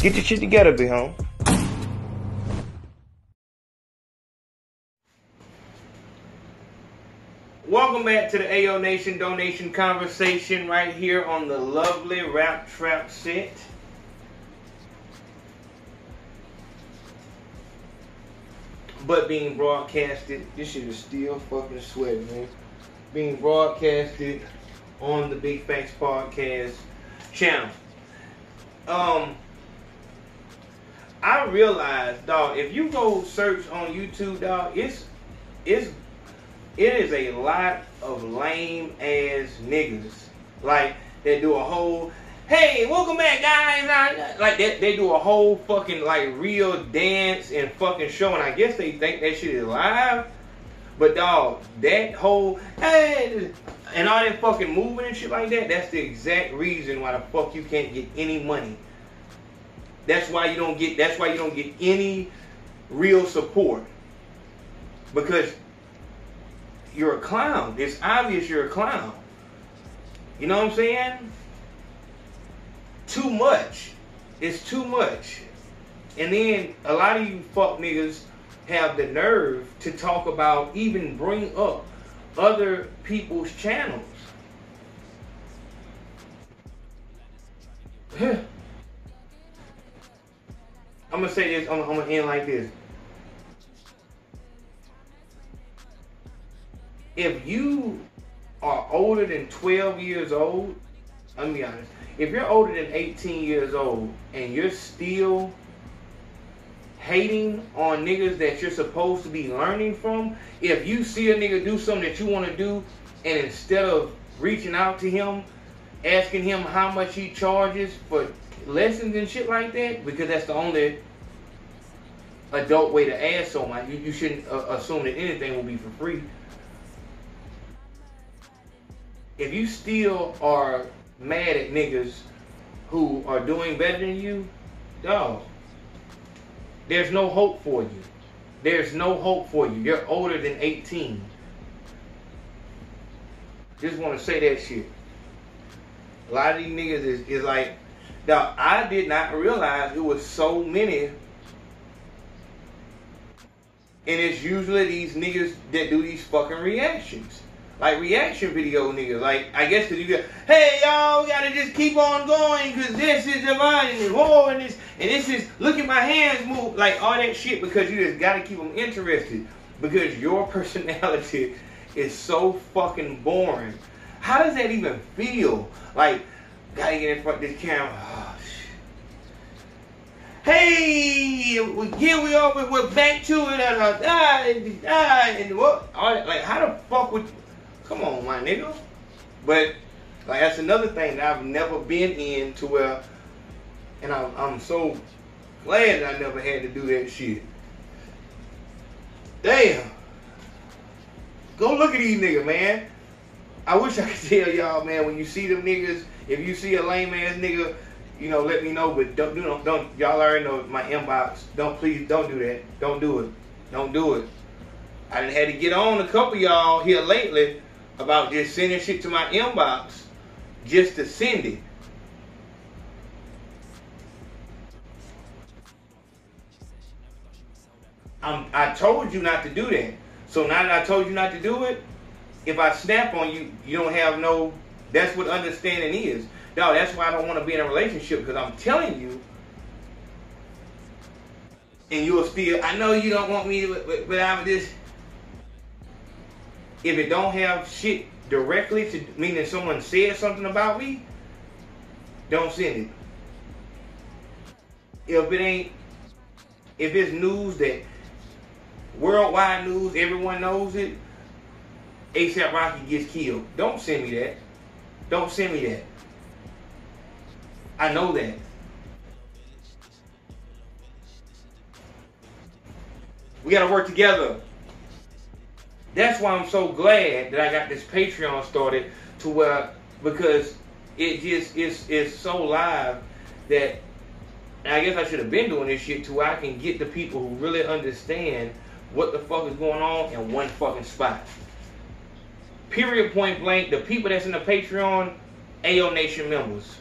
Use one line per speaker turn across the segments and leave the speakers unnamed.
Get your shit together, big home. Welcome back to the Ayo Nation donation conversation right here on the lovely Rap Trap set. But being broadcasted, this shit is still fucking sweating, man. Being broadcasted on the Big Facts Podcast channel. Um, I realized, dog, if you go search on YouTube, dog, it's it's it is a lot of lame ass niggas. Like they do a whole hey, welcome back guys. Like they, they do a whole fucking like real dance and fucking show and I guess they think that shit is live. But dog, that whole hey and all that fucking moving and shit like that, that's the exact reason why the fuck you can't get any money. That's why you don't get that's why you don't get any real support. Because you're a clown. It's obvious you're a clown. You know what I'm saying? Too much. It's too much. And then a lot of you fuck niggas have the nerve to talk about even bring up other people's channels. I'm gonna say this, I'm, I'm gonna end like this. if you are older than 12 years old, let me be honest, if you're older than 18 years old and you're still hating on niggas that you're supposed to be learning from, if you see a nigga do something that you want to do, and instead of reaching out to him, asking him how much he charges for lessons and shit like that, because that's the only adult way to ask someone. You, you shouldn't uh, assume that anything will be for free if you still are mad at niggas who are doing better than you, dog, there's no hope for you. There's no hope for you. You're older than 18. Just want to say that shit. A lot of these niggas is, is like, now I did not realize it was so many. And it's usually these niggas that do these fucking reactions like reaction video niggas. Like I guess cause you get, hey y'all, we gotta just keep on going because this is divine and war and this and this is look at my hands move like all that shit because you just gotta keep them interested because your personality is so fucking boring. How does that even feel? Like gotta get in front of this camera. Oh, hey, here we are, we're back to it, and uh, ah, and, ah, and what? Like, how the fuck would Come on, my nigga. But like that's another thing that I've never been in to where, and I'm, I'm so glad that I never had to do that shit. Damn. Go look at these niggas, man. I wish I could tell y'all, man, when you see them niggas, if you see a lame ass nigga, you know, let me know. But don't do don't, don't y'all already know my inbox. Don't please don't do that. Don't do it. Don't do it. I done had to get on a couple y'all here lately about just sending shit to my inbox just to send it. I'm, I told you not to do that. So now that I told you not to do it, if I snap on you, you don't have no. That's what understanding is. No, that's why I don't want to be in a relationship because I'm telling you, and you'll still. I know you don't want me to, but I'm just if it don't have shit directly to meaning someone said something about me, don't send it. If it ain't, if it's news that worldwide news, everyone knows it, ASAP Rocky gets killed. Don't send me that. Don't send me that. I know that. We gotta work together. That's why I'm so glad that I got this Patreon started to where because it just is is so live that I guess I should have been doing this shit to where I can get the people who really understand what the fuck is going on in one fucking spot. Period point blank, the people that's in the Patreon, Ayo Nation members.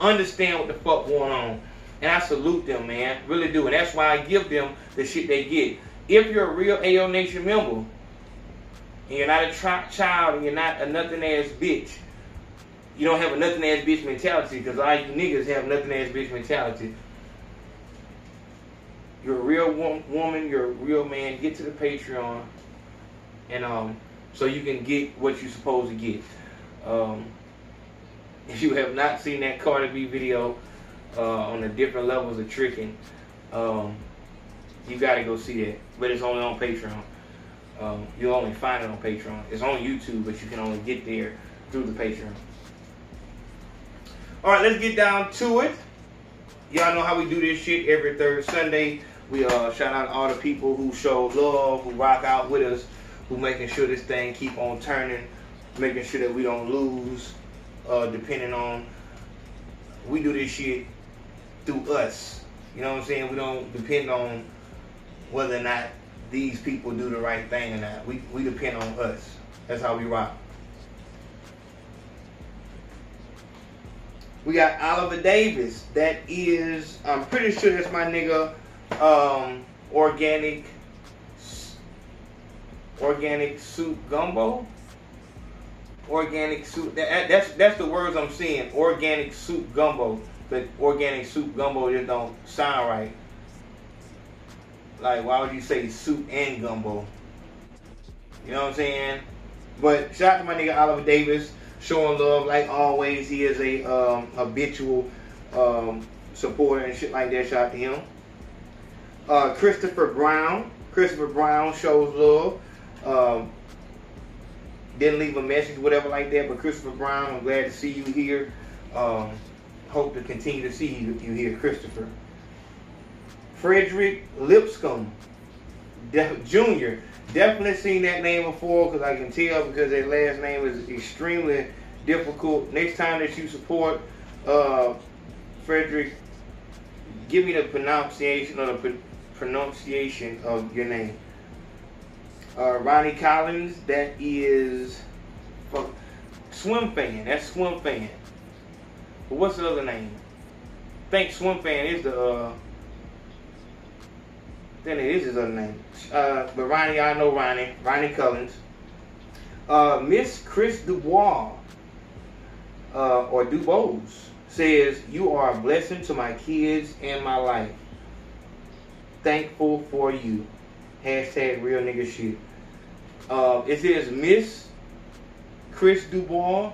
Understand what the fuck going on. And I salute them, man. Really do. And that's why I give them the shit they get. If you're a real Ayo Nation member, and you're not a tri- child, and you're not a nothing ass bitch, you don't have a nothing ass bitch mentality, because all you niggas have nothing ass bitch mentality. You're a real wo- woman, you're a real man, get to the Patreon, and um, so you can get what you're supposed to get. Um, if you have not seen that Cardi B video uh, on the different levels of tricking, um, you got to go see that. But it's only on Patreon. Um, you'll only find it on Patreon. It's on YouTube, but you can only get there through the Patreon. All right, let's get down to it. Y'all know how we do this shit every third Sunday. We uh, shout out all the people who show love, who rock out with us, who making sure this thing keep on turning, making sure that we don't lose, uh, depending on we do this shit through us. You know what I'm saying? We don't depend on whether or not these people do the right thing or not. We we depend on us. That's how we rock. We got Oliver Davis. That is, I'm pretty sure that's my nigga, um, organic, organic soup gumbo. Organic soup. That, that's that's the words I'm seeing. Organic soup gumbo. But organic soup gumbo just don't sound right. Like, why would you say soup and gumbo? You know what I'm saying? But shout out to my nigga Oliver Davis showing love like always. He is a um, habitual um, supporter and shit like that. Shout out to him. Uh, Christopher Brown. Christopher Brown shows love. Um, didn't leave a message, whatever like that. But Christopher Brown, I'm glad to see you here. Um, hope to continue to see you, you here, Christopher. Frederick Lipscomb Jr. Definitely seen that name before because I can tell because that last name is extremely difficult. Next time that you support uh, Frederick, give me the pronunciation or the pr- pronunciation of your name. Uh, Ronnie Collins, that is swim fan. That's swim fan. But what's the other name? I think swim fan is the. Uh, then it is his other name. Uh, but Ronnie, I know Ronnie. Ronnie Collins. Uh, Miss Chris Dubois, uh, or Dubose, says, You are a blessing to my kids and my life. Thankful for you. Hashtag real nigga shit. Uh, it says Miss Chris Dubois,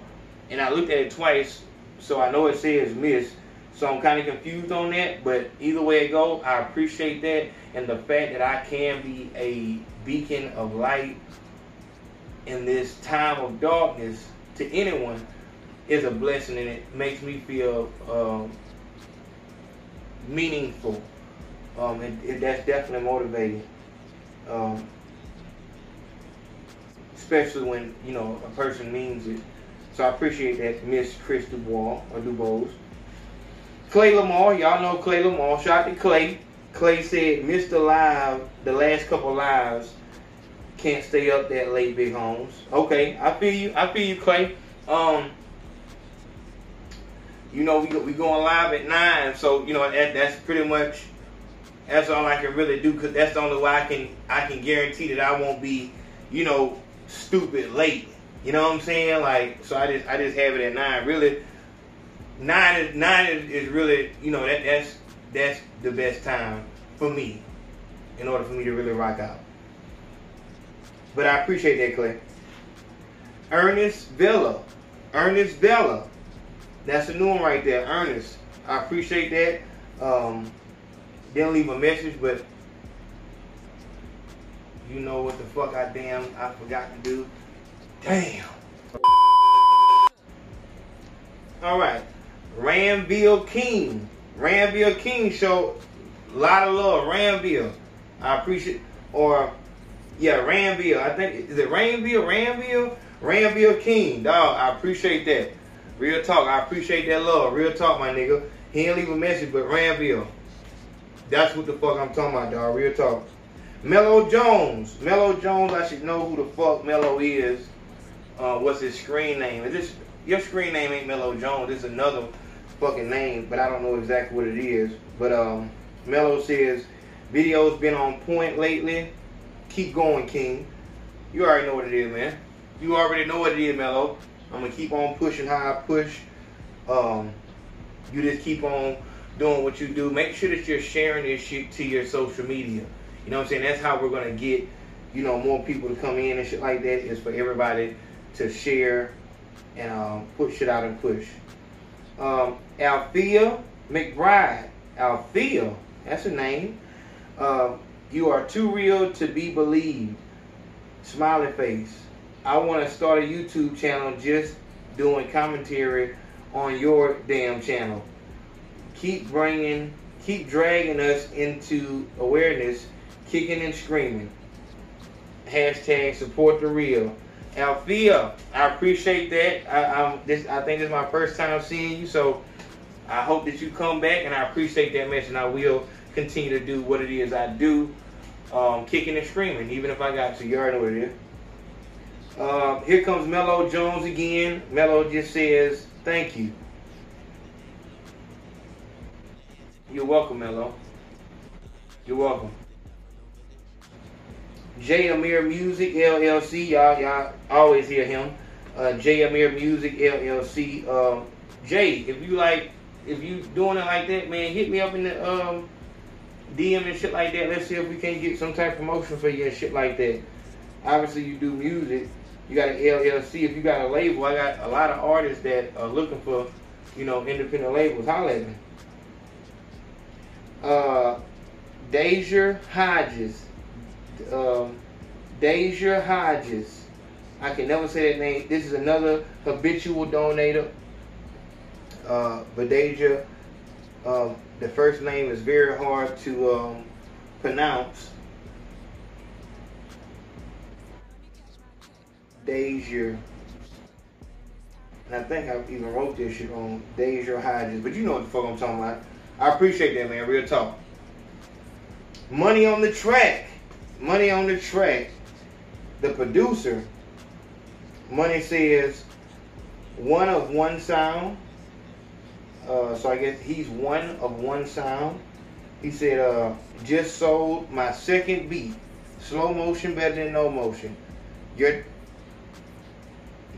and I looked at it twice, so I know it says Miss. So I'm kind of confused on that, but either way it go, I appreciate that and the fact that I can be a beacon of light in this time of darkness to anyone is a blessing, and it makes me feel um, meaningful. Um, that's definitely motivating, um, especially when you know a person means it. So I appreciate that, Miss Chris Dubois or Dubose. Clay Lamar, y'all know Clay Lamar. Shout out to Clay. Clay said, Mr. Live, the last couple lives, can't stay up that late, Big Homes. Okay, I feel you. I feel you, Clay. Um, you know, we we going live at nine, so you know that that's pretty much that's all I can really do because that's the only way I can I can guarantee that I won't be, you know, stupid late. You know what I'm saying? Like, so I just I just have it at nine. Really, nine is nine is, is really you know that that's that's the best time for me in order for me to really rock out. But I appreciate that, Clay. Ernest Villa. Ernest Villa. That's a new one right there. Ernest. I appreciate that. Um, didn't leave a message, but you know what the fuck I damn I forgot to do. Damn. All right. Ramville King. Ramville King showed a lot of love. Ramville. I appreciate or yeah, Ramville. I think is it Ramville? Ramville? Ramville King. Dog, I appreciate that. Real talk. I appreciate that love. Real talk, my nigga. He didn't leave a message, but Ramville. That's what the fuck I'm talking about, dog. Real talk. Mello Jones. Mello Jones, I should know who the fuck Mello is. Uh, what's his screen name? Is this your screen name ain't Mello Jones, it's another fucking name, but I don't know exactly what it is. But um, Mello says videos been on point lately. Keep going, King. You already know what it is, man. You already know what it is, Mello. I'm gonna keep on pushing how I push. Um, you just keep on doing what you do. Make sure that you're sharing this shit to your social media. You know what I'm saying? That's how we're gonna get, you know, more people to come in and shit like that. Is for everybody to share and um, put shit out and push. Um, Althea McBride. Althea, that's a name. Uh, you are too real to be believed. Smiley face. I want to start a YouTube channel just doing commentary on your damn channel. Keep bringing, keep dragging us into awareness, kicking and screaming. Hashtag support the real. Althea, I appreciate that. I, I'm this. I think this is my first time seeing you, so I hope that you come back, and I appreciate that message. I will continue to do what it is I do, um, kicking and screaming, even if I got to. You already know. Uh, here comes Mello Jones again. Mello just says, thank you. You're welcome, Mello. You're welcome. J Amir Music LLC. Y'all, y'all always hear him. Uh, J Amir Music LLC. Um, Jay, if you like, if you doing it like that, man, hit me up in the um, DM and shit like that. Let's see if we can get some type of promotion for you and shit like that. Obviously, you do music. You got an LLC. If you got a label, I got a lot of artists that are looking for, you know, independent labels. Holla at me. Uh, Deja Hodges. Um, Deja Hodges. I can never say that name. This is another habitual donator. Uh, but Deja, um, the first name is very hard to um, pronounce. Deja. And I think I even wrote this shit on Deja Hodges. But you know what the fuck I'm talking about. I appreciate that, man. Real talk. Money on the track. Money on the track. The producer, Money says, one of one sound. Uh, so I guess he's one of one sound. He said, uh, just sold my second beat. Slow motion better than no motion. You're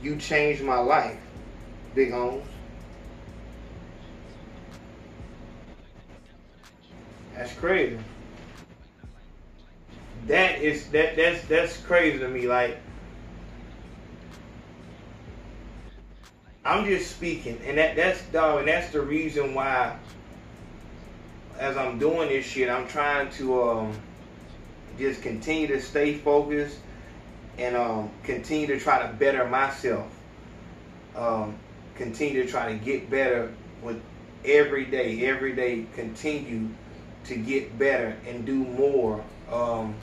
you changed my life, Big Holmes. That's crazy. That is that that's that's crazy to me. Like I'm just speaking, and that that's dog, and that's the reason why. As I'm doing this shit, I'm trying to um, just continue to stay focused and um, continue to try to better myself. Um, continue to try to get better with every day, every day. Continue to get better and do more, um,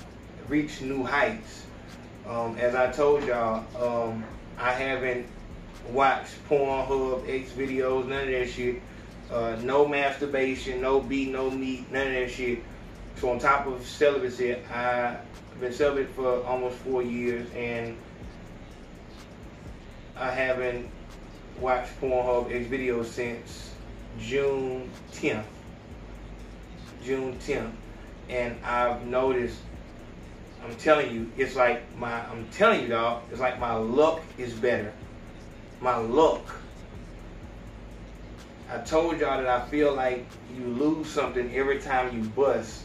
reach new heights. Um, as I told y'all, um, I haven't watched Pornhub, X videos, none of that shit. Uh, no masturbation, no beat, no meat, none of that shit. So on top of celibacy, I've been celibate for almost four years, and I haven't watched Pornhub X videos since June 10th. June 10th, and I've noticed. I'm telling you, it's like my. I'm telling you, dog. It's like my look is better. My look. I told y'all that I feel like you lose something every time you bust.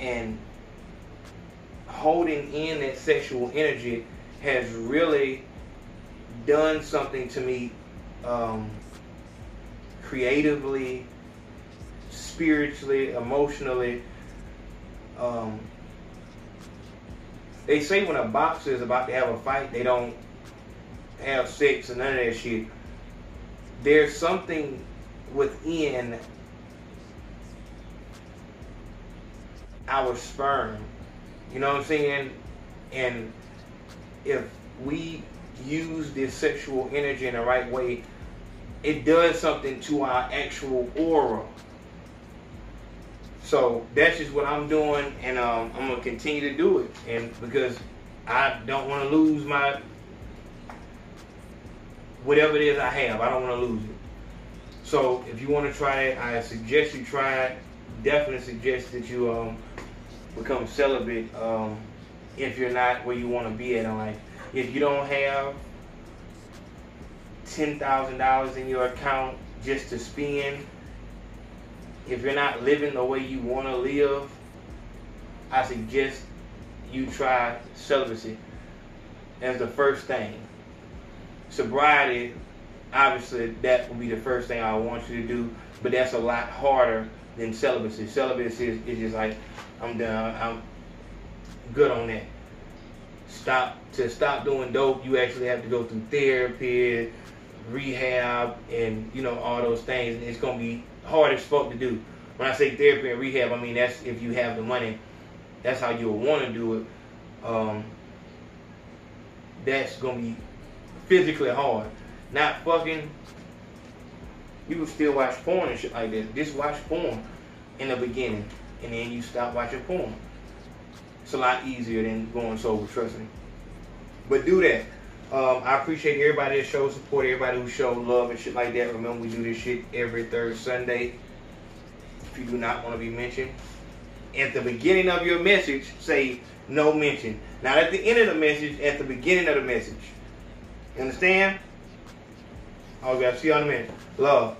And holding in that sexual energy has really done something to me um, creatively, spiritually, emotionally. Um, they say when a boxer is about to have a fight, they don't have sex and none of that shit. There's something within our sperm you know what I'm saying? And if we use this sexual energy in the right way, it does something to our actual aura. So that's just what I'm doing, and um, I'm gonna continue to do it, and because I don't want to lose my whatever it is I have, I don't want to lose it. So if you want to try it, I suggest you try it. Definitely suggest that you um, become celibate um, if you're not where you want to be at in life. If you don't have ten thousand dollars in your account just to spend, if you're not living the way you want to live, I suggest you try celibacy as the first thing. Sobriety, obviously, that will be the first thing I want you to do, but that's a lot harder than celibacy. Celibacy is, is just like, I'm done, I'm good on that. Stop to stop doing dope, you actually have to go through therapy, rehab, and you know all those things. It's gonna be hard as fuck to do. When I say therapy and rehab, I mean that's if you have the money. That's how you'll want to do it. Um, that's gonna be physically hard. Not fucking. You can still watch porn and shit like that. Just watch porn in the beginning, and then you stop watching porn. It's a lot easier than going sober, trust me. But do that. Um, I appreciate everybody that shows support, everybody who showed love and shit like that. Remember, we do this shit every third Sunday. If you do not want to be mentioned, at the beginning of your message, say no mention. Not at the end of the message, at the beginning of the message. You understand? Okay, I'll see you in a minute. Love.